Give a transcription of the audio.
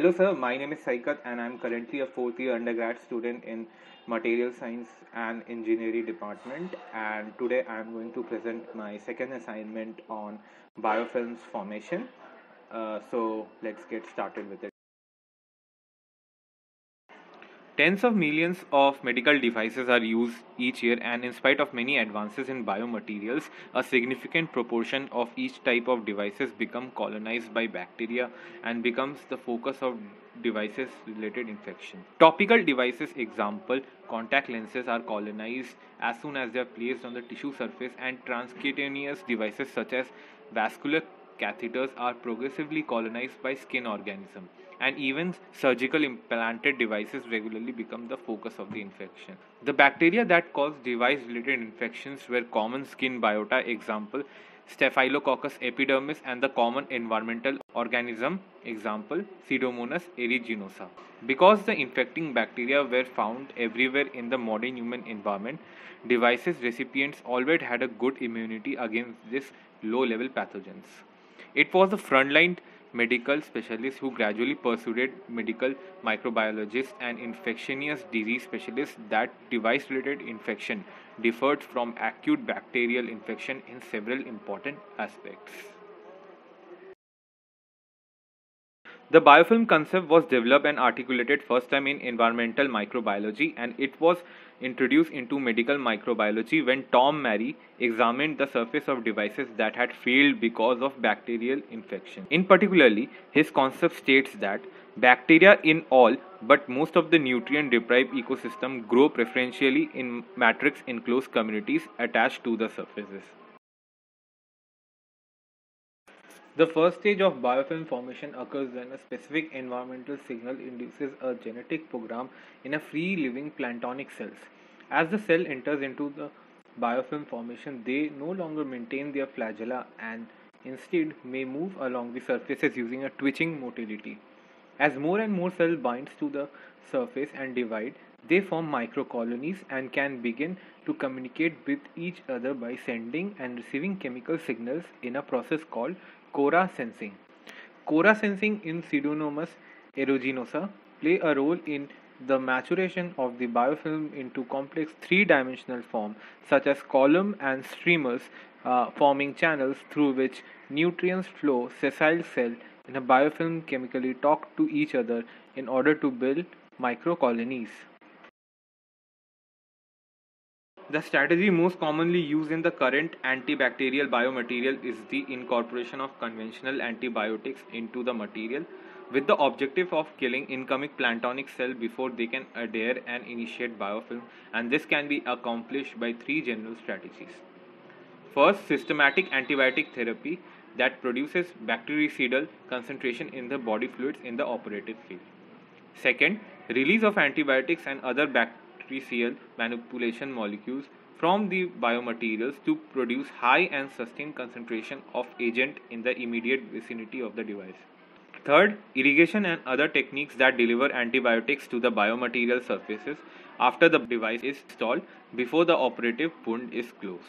Hello, sir. My name is Saikat, and I'm currently a fourth year undergrad student in Material Science and Engineering Department. And today I'm going to present my second assignment on biofilms formation. Uh, so let's get started with it. Tens of millions of medical devices are used each year, and in spite of many advances in biomaterials, a significant proportion of each type of devices become colonized by bacteria and becomes the focus of devices related infection. Topical devices example contact lenses are colonized as soon as they are placed on the tissue surface and transcutaneous devices such as vascular catheters are progressively colonized by skin organisms and even surgical implanted devices regularly become the focus of the infection. The bacteria that cause device related infections were common skin biota example Staphylococcus epidermis and the common environmental organism example Pseudomonas aeruginosa. Because the infecting bacteria were found everywhere in the modern human environment, devices recipients always had a good immunity against these low level pathogens. It was the frontline medical specialists who gradually pursued medical microbiologists and infectious disease specialists that device related infection differed from acute bacterial infection in several important aspects. The biofilm concept was developed and articulated first time in environmental microbiology and it was introduced into medical microbiology when Tom Marrie examined the surface of devices that had failed because of bacterial infection. In particularly, his concept states that bacteria in all but most of the nutrient deprived ecosystem grow preferentially in matrix enclosed communities attached to the surfaces. The first stage of biofilm formation occurs when a specific environmental signal induces a genetic program in a free living planktonic cells. As the cell enters into the biofilm formation, they no longer maintain their flagella and instead may move along the surfaces using a twitching motility. As more and more cell binds to the surface and divide, they form microcolonies and can begin to communicate with each other by sending and receiving chemical signals in a process called quorum sensing. quorum sensing in Pseudomonas aeruginosa play a role in the maturation of the biofilm into complex three-dimensional form such as column and streamers uh, forming channels through which nutrients flow sessile cell in a biofilm chemically talk to each other in order to build microcolonies. The strategy most commonly used in the current antibacterial biomaterial is the incorporation of conventional antibiotics into the material with the objective of killing incoming planktonic cell before they can adhere and initiate biofilm and this can be accomplished by three general strategies. First, systematic antibiotic therapy that produces bactericidal concentration in the body fluids in the operative field. Second, release of antibiotics and other bacterial manipulation molecules from the biomaterials to produce high and sustained concentration of agent in the immediate vicinity of the device. Third, irrigation and other techniques that deliver antibiotics to the biomaterial surfaces after the device is installed before the operative wound is closed.